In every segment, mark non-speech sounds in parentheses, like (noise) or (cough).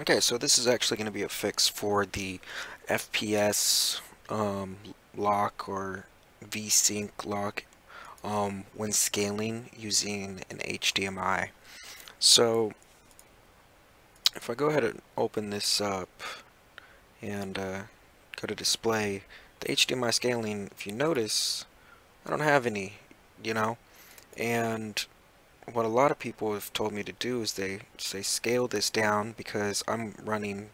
Okay, so this is actually going to be a fix for the FPS um, lock or VSync lock um, when scaling using an HDMI. So if I go ahead and open this up and uh, go to display, the HDMI scaling, if you notice, I don't have any, you know, and what a lot of people have told me to do is they say scale this down because I'm running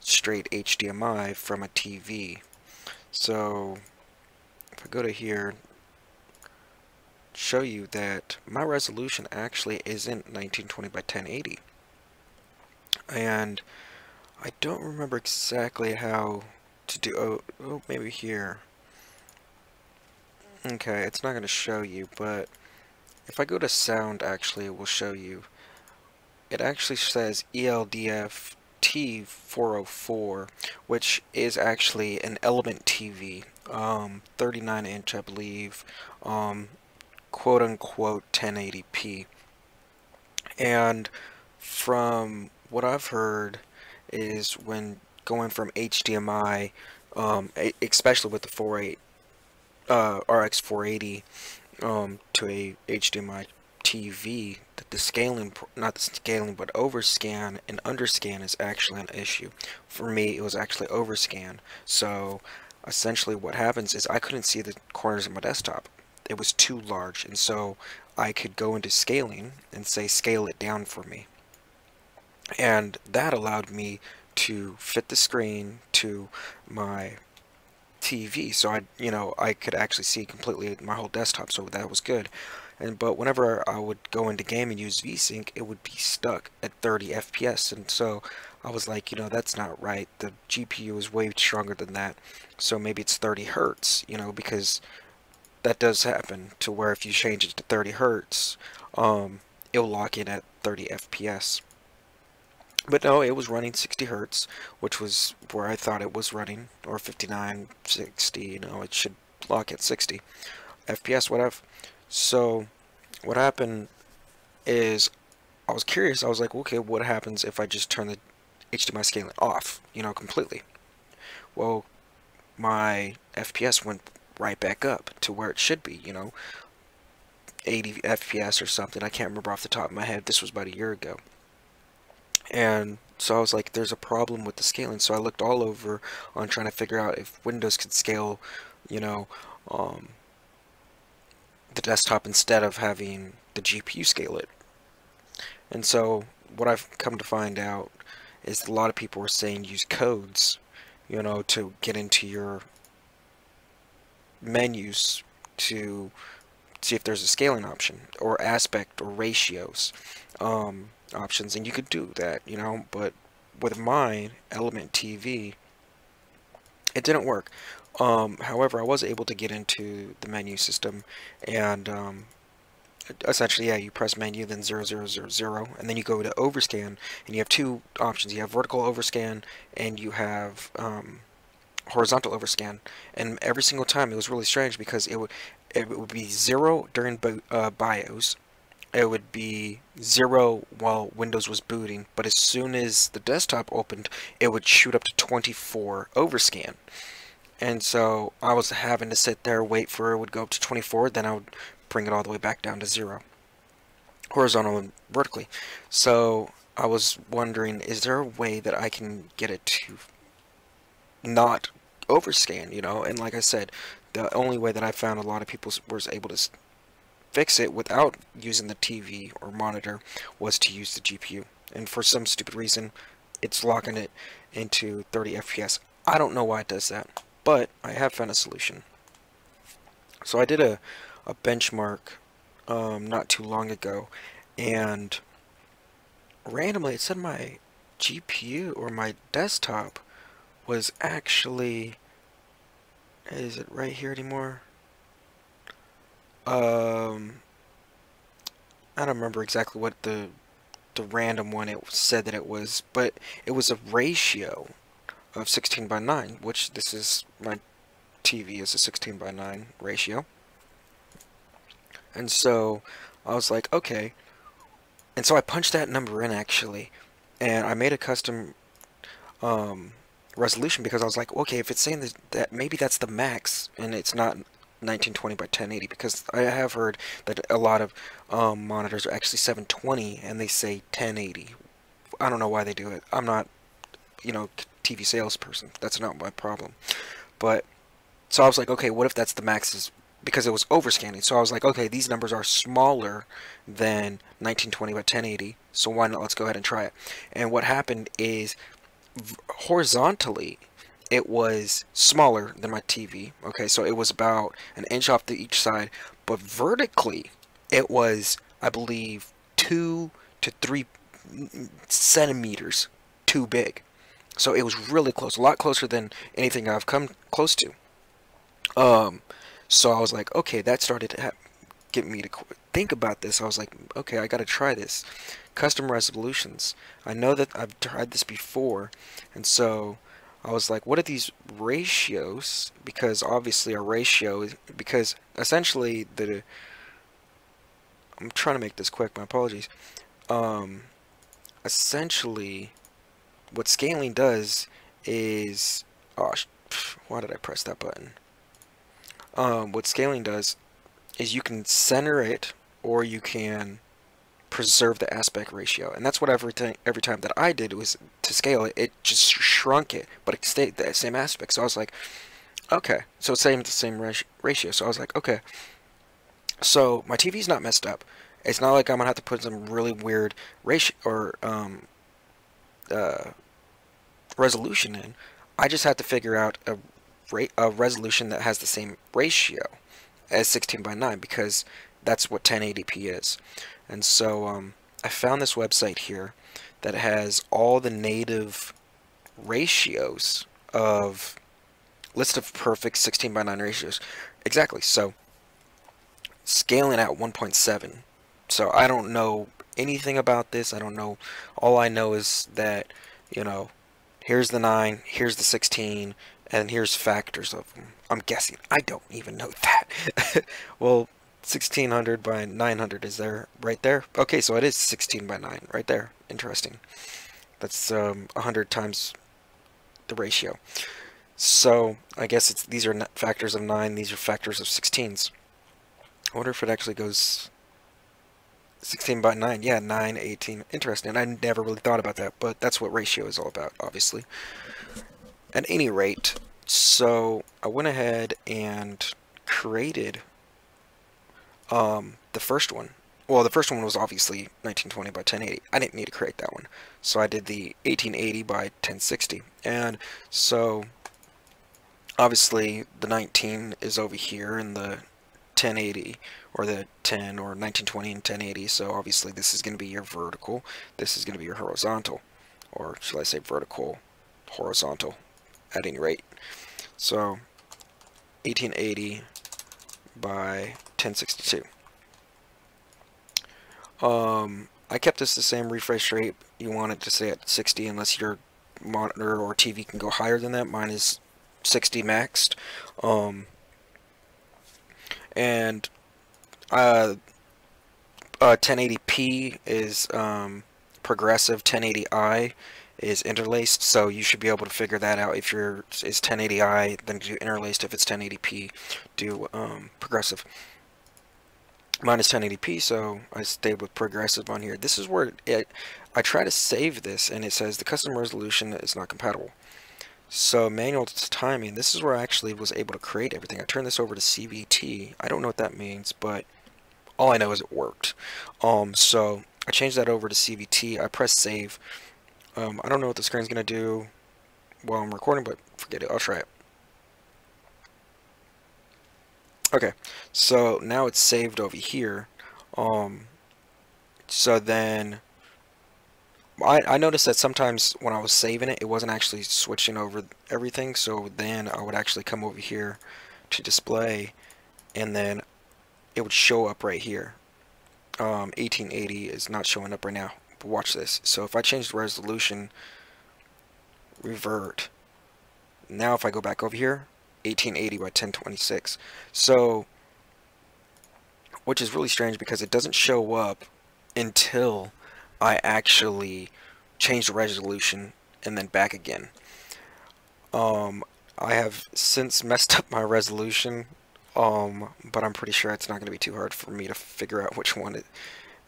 straight HDMI from a TV. So if I go to here, show you that my resolution actually isn't 1920 by 1080. And I don't remember exactly how to do, oh, oh maybe here. Okay, it's not going to show you, but if I go to sound, actually, it will show you. It actually says ELDF T404, which is actually an Element TV, um, 39 inch, I believe, um, quote unquote 1080p. And from what I've heard is when going from HDMI, um, especially with the 48 uh, RX 480 um, to a HDMI TV that the scaling, not the scaling, but overscan and underscan is actually an issue. For me, it was actually overscan. So essentially what happens is I couldn't see the corners of my desktop. It was too large. And so I could go into scaling and say scale it down for me. And that allowed me to fit the screen to my TV, so I, you know, I could actually see completely my whole desktop, so that was good. And but whenever I would go into game and use VSync, it would be stuck at 30 FPS, and so I was like, you know, that's not right. The GPU is way stronger than that, so maybe it's 30 hertz, you know, because that does happen to where if you change it to 30 hertz, um, it'll lock in at 30 FPS. But no, it was running 60 hertz, which was where I thought it was running, or 59, 60, you know, it should lock at 60 FPS, whatever. So, what happened is, I was curious, I was like, okay, what happens if I just turn the HDMI scaling off, you know, completely? Well, my FPS went right back up to where it should be, you know, 80 FPS or something, I can't remember off the top of my head, this was about a year ago. And so I was like, there's a problem with the scaling. So I looked all over on trying to figure out if Windows could scale, you know, um, the desktop instead of having the GPU scale it. And so what I've come to find out is a lot of people were saying use codes, you know, to get into your menus to see if there's a scaling option or aspect or ratios. Um, options and you could do that you know but with mine element TV it didn't work. Um, however I was able to get into the menu system and um, essentially yeah you press menu then 0000 and then you go to overscan and you have two options. You have vertical overscan and you have um, horizontal overscan and every single time it was really strange because it would it would be zero during uh, BIOS it would be zero while Windows was booting, but as soon as the desktop opened, it would shoot up to 24 overscan. And so I was having to sit there, wait for it would go up to 24, then I would bring it all the way back down to zero, horizontal and vertically. So I was wondering, is there a way that I can get it to not overscan, you know? And like I said, the only way that I found a lot of people was able to fix it without using the TV or monitor was to use the GPU. And for some stupid reason, it's locking it into 30 FPS. I don't know why it does that, but I have found a solution. So I did a, a benchmark um, not too long ago, and randomly it said my GPU or my desktop was actually, is it right here anymore? Um, I don't remember exactly what the the random one it said that it was, but it was a ratio of 16 by 9, which this is my TV is a 16 by 9 ratio. And so I was like, okay. And so I punched that number in actually, and I made a custom um, resolution because I was like, okay, if it's saying that, that maybe that's the max and it's not 1920 by 1080 because I have heard that a lot of um, monitors are actually 720 and they say 1080. I don't know why they do it. I'm not, you know, TV salesperson. That's not my problem. But so I was like, okay, what if that's the max because it was overscanning. So I was like, okay, these numbers are smaller than 1920 by 1080. So why not? Let's go ahead and try it. And what happened is horizontally, it was smaller than my TV. Okay, so it was about an inch off to each side, but vertically, it was, I believe, two to three centimeters too big. So it was really close, a lot closer than anything I've come close to. Um, so I was like, okay, that started to get me to think about this. I was like, okay, I got to try this. Custom resolutions. I know that I've tried this before, and so I was like, what are these ratios? Because obviously a ratio, is, because essentially the, I'm trying to make this quick, my apologies. Um, essentially, what scaling does is, oh, why did I press that button? Um, what scaling does is you can center it or you can preserve the aspect ratio. And that's what every, every time that I did was to scale it, it just shrunk it, but it stayed the same aspect. So I was like, okay, so same the same ratio. So I was like, okay, so my TV's not messed up. It's not like I'm gonna have to put some really weird ratio or um, uh, resolution in. I just have to figure out a, a resolution that has the same ratio as 16 by 9 because that's what 1080p is. And so um, I found this website here that has all the native ratios of list of perfect 16 by 9 ratios. Exactly. So scaling at 1.7. So I don't know anything about this. I don't know. All I know is that, you know, here's the 9, here's the 16, and here's factors of them. I'm guessing. I don't even know (laughs) that. well, 1600 by 900 is there right there. Okay, so it is 16 by 9 right there. Interesting. That's um, 100 times the ratio. So I guess it's these are factors of 9, these are factors of 16s. I wonder if it actually goes 16 by 9. Yeah, 9, 18. Interesting. I never really thought about that, but that's what ratio is all about, obviously. At any rate, so I went ahead and created um, the first one. Well, the first one was obviously 1920 by 1080. I didn't need to create that one. So I did the 1880 by 1060. And so obviously the 19 is over here and the 1080 or the 10 or 1920 and 1080 so obviously this is going to be your vertical this is going to be your horizontal or should I say vertical horizontal at any rate so 1880 by 1062 um, I kept this the same refresh rate. You want it to stay at 60 unless your monitor or TV can go higher than that. Mine is 60 maxed. Um, and uh, uh, 1080p is um, progressive. 1080i is interlaced so you should be able to figure that out. If your is 1080i then do interlaced. If it's 1080p do um, progressive mine is 1080p so I stayed with progressive on here this is where it I try to save this and it says the custom resolution is not compatible so manual timing, this is where I actually was able to create everything. I turned this over to CVT. I don't know what that means, but all I know is it worked. Um, so I changed that over to CVT. I press save. Um, I don't know what the screen's to do while I'm recording, but forget it. I'll try it. Okay, so now it's saved over here. Um, so then I, I noticed that sometimes when I was saving it, it wasn't actually switching over everything. So then I would actually come over here to display and then it would show up right here. Um, 1880 is not showing up right now. But watch this. So if I change the resolution, revert. Now if I go back over here, 1880 by 1026. So, which is really strange because it doesn't show up until I actually change the resolution and then back again. Um, I have since (laughs) messed up my resolution, um, but I'm pretty sure it's not going to be too hard for me to figure out which one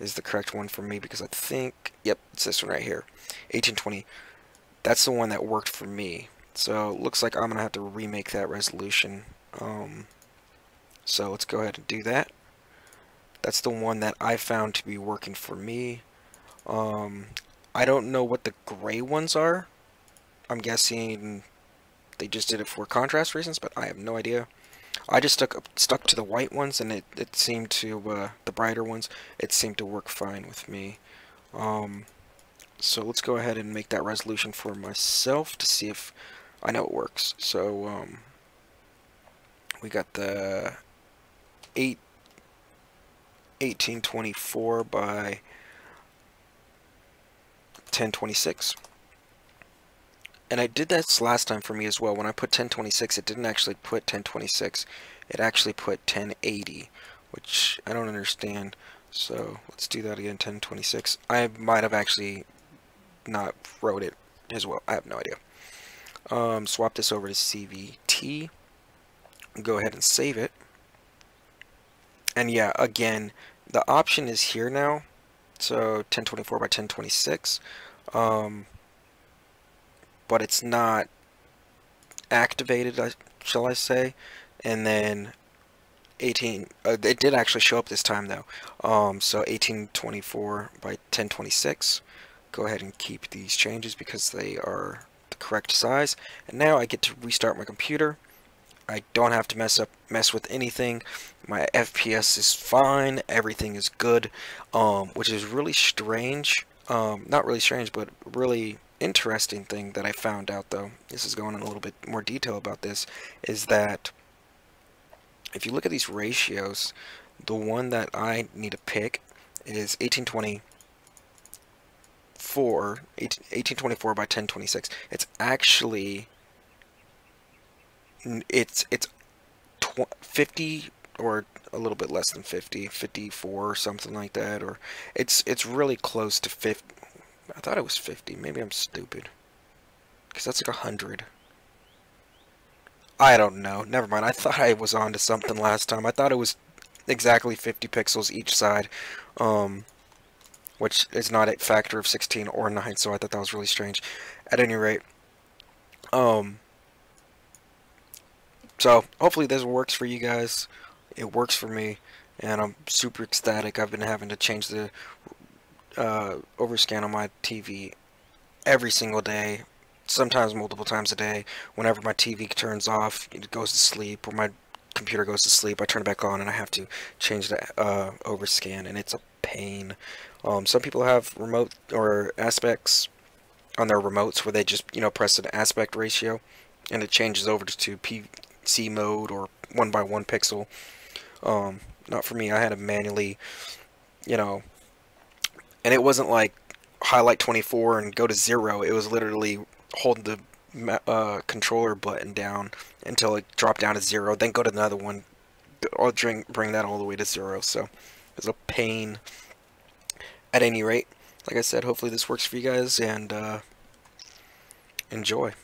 is the correct one for me because I think, yep, it's this one right here, 1820. That's the one that worked for me. So looks like I'm going to have to remake that resolution. Um, so let's go ahead and do that. That's the one that I found to be working for me. Um, I don't know what the gray ones are. I'm guessing they just did it for contrast reasons, but I have no idea. I just stuck stuck to the white ones, and it, it seemed to, uh, the brighter ones, it seemed to work fine with me. Um, so let's go ahead and make that resolution for myself to see if I know it works. So, um, we got the 8 1824 by 1026. And I did that last time for me as well. When I put 1026, it didn't actually put 1026. It actually put 1080, which I don't understand. So let's do that again, 1026. I might have actually not wrote it as well. I have no idea. Um, swap this over to CVT. Go ahead and save it. And yeah, again, the option is here now. So 1024 by 1026. Um, but it's not activated, shall I say. And then 18, uh, it did actually show up this time though. Um, so 1824 by 1026. Go ahead and keep these changes because they are correct size. And now I get to restart my computer. I don't have to mess up mess with anything. My FPS is fine. Everything is good, um, which is really strange. Um, not really strange, but really interesting thing that I found out though. This is going in a little bit more detail about this. Is that if you look at these ratios, the one that I need to pick is 1824, 1824 by 1026. It's actually it's it's 50 or a little bit less than 50 54 or something like that or it's it's really close to 50 I thought it was 50 maybe I'm stupid because that's like a hundred I don't know never mind I thought I was on to something last time I thought it was exactly 50 pixels each side um which is not a factor of 16 or 9 so I thought that was really strange at any rate um so hopefully this works for you guys. It works for me, and I'm super ecstatic. I've been having to change the uh, overscan on my TV every single day, sometimes multiple times a day. Whenever my TV turns off, it goes to sleep, or my computer goes to sleep, I turn it back on, and I have to change the uh, overscan, and it's a pain. Um, some people have remote or aspects on their remotes where they just you know press an aspect ratio, and it changes over to P C mode or one by one pixel. Um, not for me. I had to manually, you know, and it wasn't like highlight 24 and go to zero. It was literally hold the uh, controller button down until it dropped down to zero, then go to another one, or bring bring that all the way to zero. So it's a pain. At any rate, like I said, hopefully this works for you guys and uh, enjoy.